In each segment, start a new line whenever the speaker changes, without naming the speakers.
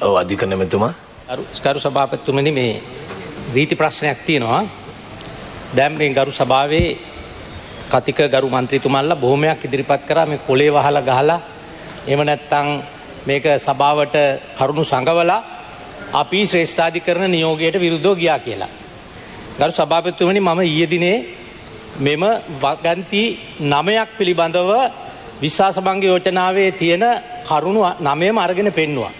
ඔව් අධික නැමතුමා
ගරු ගරු සභාපතිතුමනි මේ රීති ප්‍රශ්නයක් තියෙනවා. දැන් මේ ගරු සභාවේ කතික ගරු මන්ත්‍රීතුමල්ලා බොහොමයක් ඉදිරිපත් කරා මේ කොලේ වහලා ගහලා එහෙම නැත්නම් මේක සභාවට කරුණු සංගවලා අපි ශ්‍රේෂ්ඨාධිකරණ නියෝගයට විරුද්ධව ගියා කියලා. ගරු සභාපතිතුමනි මම ඊයේ දිනේ මෙම වගන්ති නමයක් පිළිබඳව විශ්වාසභංග යෝජනාවේ තියෙන කරුණු නමයම අරගෙන පෙන්නවා.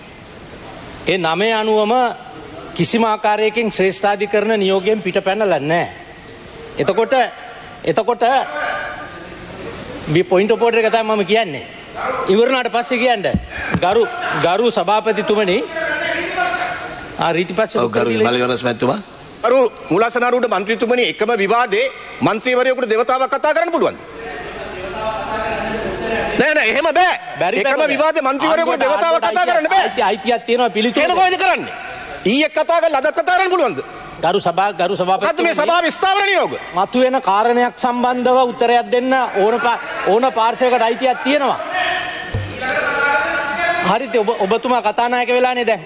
ඒ නමය අනුවම කිසිම ආකාරයකින් ශ්‍රේෂ්ඨාධිකරණ නියෝගයෙන් පිට පැනල නෑ. එතකොට එතකොට පොයින්ට පෝට කතා මම කියන්නේ. ඉවරණට පස්සේ කියන්න ගරු ගරු සභාපතිතුමනි රීති පක්ෂ
ඔව් ගරු මලයනස් මැතිතුමා
අරු මුලසනරුට මන්ත්‍රීතුමනි එකම විවාදේ මන්ත්‍රීවරයෙකුට දෙවතාවක් කතා කරන්න පුළුවන්ද? නෑ නෑ එහෙම බෑ. එකම. විවාදේ මන්ත්‍රීවරයෙකුට දෙවතාවක් කතා කරන්න බෑ.
අයිති- අයිතියක් තියෙනවා පිළිතුරු.
එහෙම කොහෙද කරන්නේ? ඊයේ කතා කරලා අදත් කතා කරන්න පුළුවන්ද?
ගරු සභා ගරු
මොකද්ද මේ සභාවේ ස්ථාවර නියෝග?
මතුවෙන කාරණයක් සම්බන්ධව උත්තරයක් දෙන්න ඕන ඕන පාර්ශවයකට අයිතියක් තියෙනවා. හරිත ඔබ ඔබතුමා කතානායක වෙලානේ දැන්.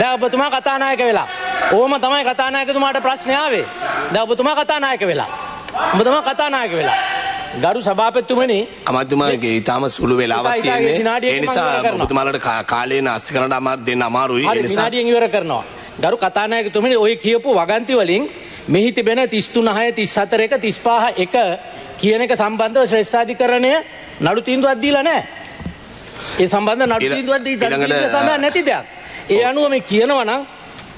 දැන් ඔබතුමා කතානායක වෙලා. ඕම තමයි කතානායකතුමාට ප්‍රශ්නේ ආවේ. දැන් ඔබතුමා කතානායක වෙලා. ඔබතුමා කතානායක වෙලා. ගරු සභාපතිතුමනි
අමාත්‍යතුමාගේ ඉතාම සුළු
ඉතා-
තියෙන්නේ
විනාඩියකින්
ඒ
මම
නිසා
ඉවර කරනවා.
ඔබතුමාලට කා- කාලය නාස්ති කරන්න අමාරු දෙන්න අමාරුයි ඒ
හරි
නිසා
විනාඩියෙන් ඉවර කරනවා. ගරු කතානායකතුමනි ඔය කියපු වගන්ති වලින් මෙහි තිබෙන 33 6 34 එක 35 එක කියන එක සම්බන්ධව ශ්‍රේෂ්ඨාධිකරණය නඩු තීන්දුවක් දීලා නැහැ. ඒ සම්බන්ධ නඩු තීන්දුවක් දී නැති දෙයක්. ඒ අනුව මේ කියනවා නම්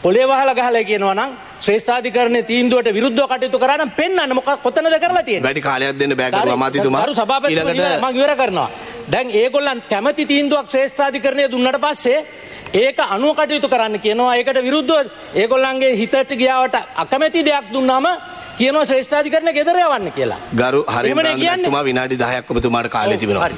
පොලේ වහලා ගහලා කියනවා නම් ශ්‍රේෂ්ඨාධිකරණයේ තීන්දුවට විරුද්ධව කටයුතු කරා නම් පෙන්වන්න මොකක් කොතනද කරලා තියෙන්නේ.
වැඩි කාලයක් දෙන්න බෑ කරු
ගරු-
අමාත්‍යතුමා
ගරු සභාපතිතුමනි
ඊළඟට
මම ඉවර කරනවා. දැන් ඒගොල්ලන් කැමැති තීන්දුවක් ශ්‍රේෂ්ඨාධිකරණය දුන්නට පස්සේ ඒක අනුව කටයුතු කරන්න කියනවා. ඒකට විරුද්ධව ඒගොල්ලන්ගේ හිතට ගියාවට අකමැති දෙයක් දුන්නාම කියනවා ශ්‍රේෂ්ඨාධිකරණය ගෙදර යවන්න කියලා.
ගරු හරි
එහෙමනේ කියන්නේ.
මැතිතුමා විනාඩි 10ක් ඔබතුමාට කාලය තිබෙනවා.